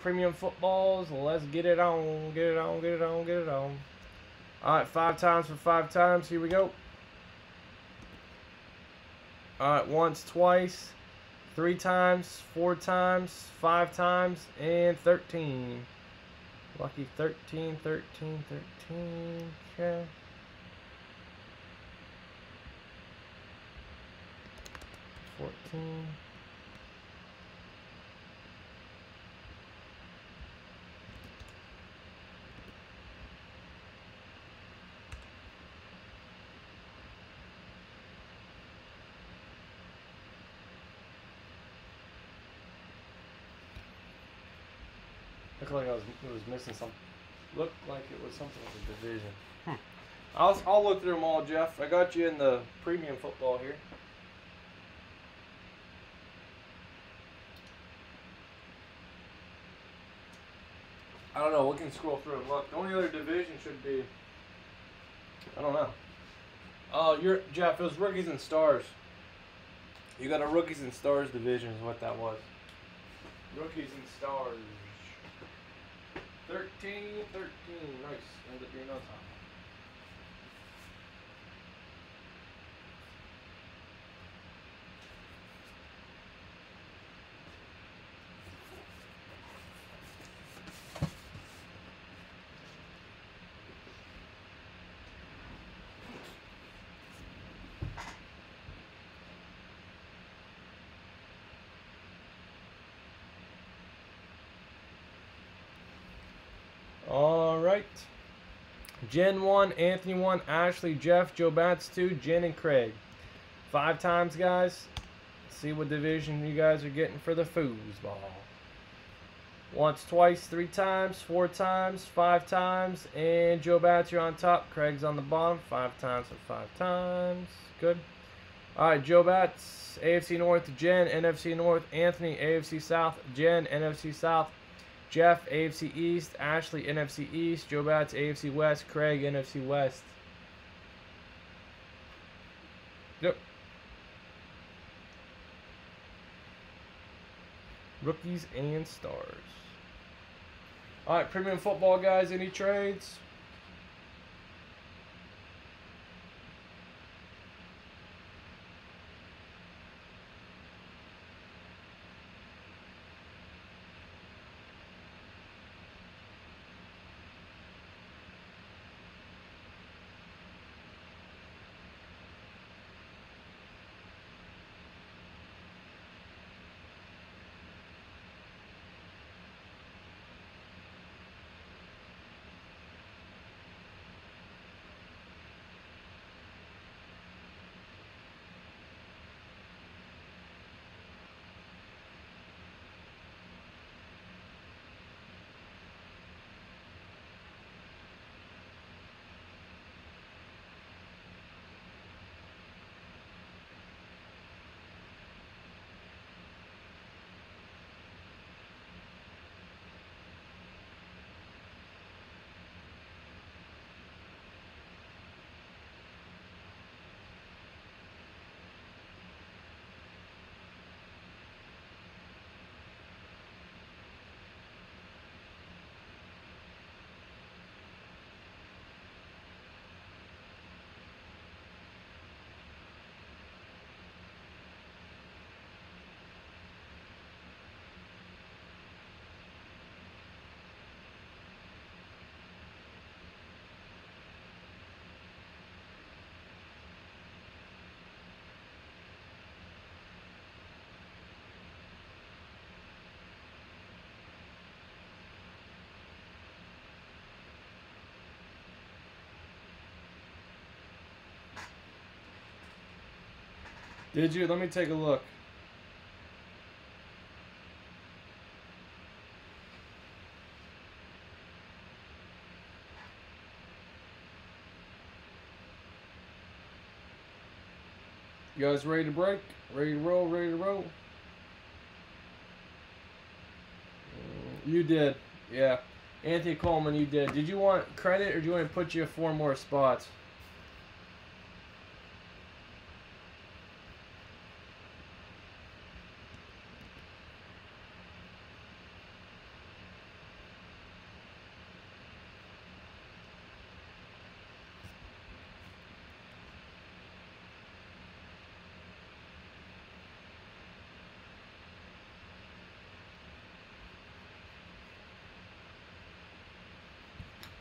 premium footballs. Let's get it on, get it on, get it on, get it on. All right, five times for five times. Here we go. All right, once, twice, three times, four times, five times, and 13. Lucky 13, 13, 13. Okay. Fourteen. Looked like I was it was missing something. Looked like it was something with the division. Hmm. I'll I'll look through them all, Jeff. I got you in the premium football here. I don't know. We can scroll through and look. The only other division should be. I don't know. Oh, you're Jeff. It was rookies and stars. You got a rookies and stars division, is what that was. Rookies and stars. 13, 13. Nice. End up being on top. All right. Jen 1, Anthony 1, Ashley, Jeff, Joe Bats 2, Jen and Craig. Five times, guys. See what division you guys are getting for the foosball. Once, twice, three times, four times, five times, and Joe Bats, you're on top. Craig's on the bottom. Five times for five times. Good. All right, Joe Bats, AFC North, Jen, NFC North, Anthony, AFC South, Jen, NFC South, Jeff, AFC East. Ashley, NFC East. Joe Bats, AFC West. Craig, NFC West. Yep. Rookies and stars. All right, premium football guys. Any trades? Did you? Let me take a look. You guys ready to break? Ready to roll? Ready to roll? You did. Yeah. Anthony Coleman, you did. Did you want credit or do you want to put you four more spots?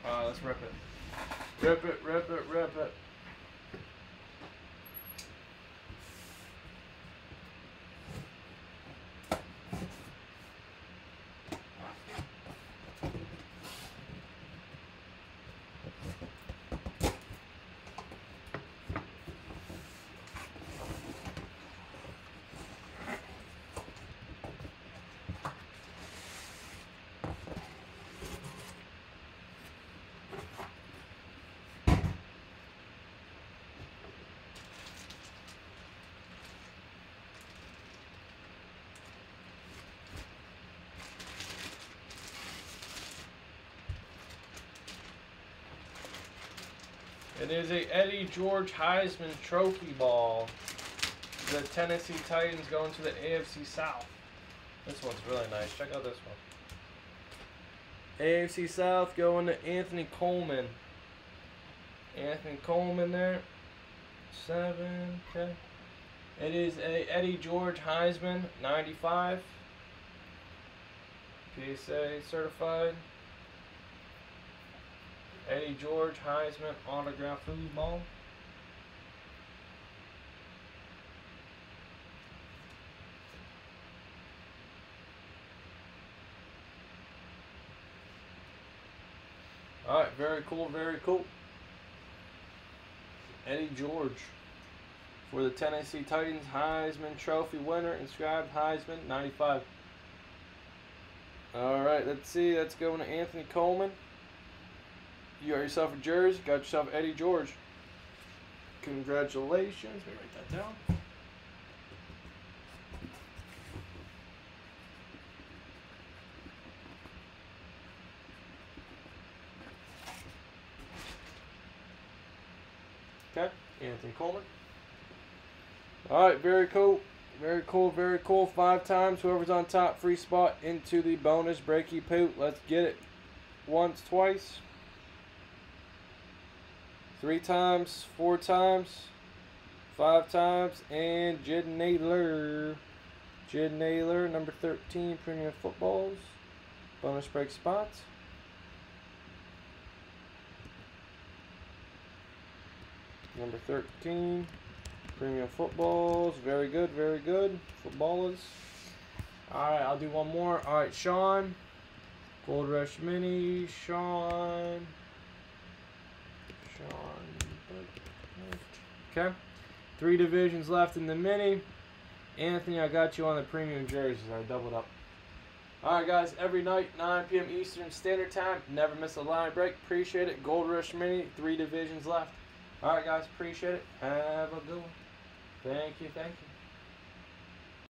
Alright, let's rip it. Rip it, rip it, rip it. It is a Eddie George Heisman Trophy ball. The Tennessee Titans going to the AFC South. This one's really nice. Check out this one. AFC South going to Anthony Coleman. Anthony Coleman there. Seven. Okay. It is a Eddie George Heisman 95. PSA certified. Eddie George Heisman autograph football. Alright, very cool, very cool. Eddie George for the Tennessee Titans Heisman Trophy winner, inscribed Heisman 95. Alright, let's see. That's going to Anthony Coleman. You got yourself a jersey, got yourself Eddie George. Congratulations. Let me write that down. Okay, Anthony Coleman. All right, very cool. Very cool, very cool. Five times. Whoever's on top, free spot into the bonus breaky poot. Let's get it. Once, twice. Three times, four times, five times, and Jed Naylor. Jed Naylor, number 13, Premium Footballs. Bonus break spots. Number 13, Premium Footballs. Very good, very good. Footballers. Alright, I'll do one more. Alright, Sean. Gold Rush Mini, Sean. Okay. Three divisions left in the mini. Anthony, I got you on the premium jerseys. I doubled up. Alright, guys. Every night, 9 p.m. Eastern Standard Time. Never miss a line break. Appreciate it. Gold Rush Mini. Three divisions left. Alright, guys. Appreciate it. Have a good one. Thank you. Thank you.